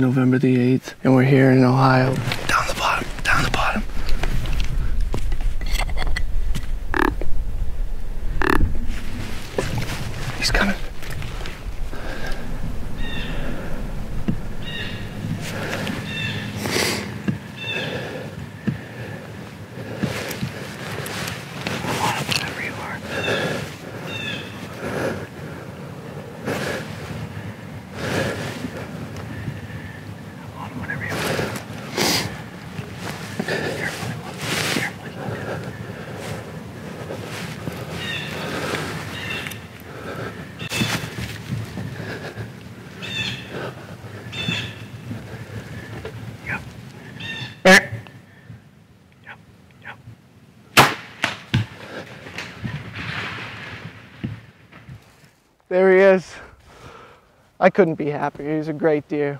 November the 8th, and we're here in Ohio. Down the bottom, down the bottom. He's coming. There he is. I couldn't be happier. He's a great deer.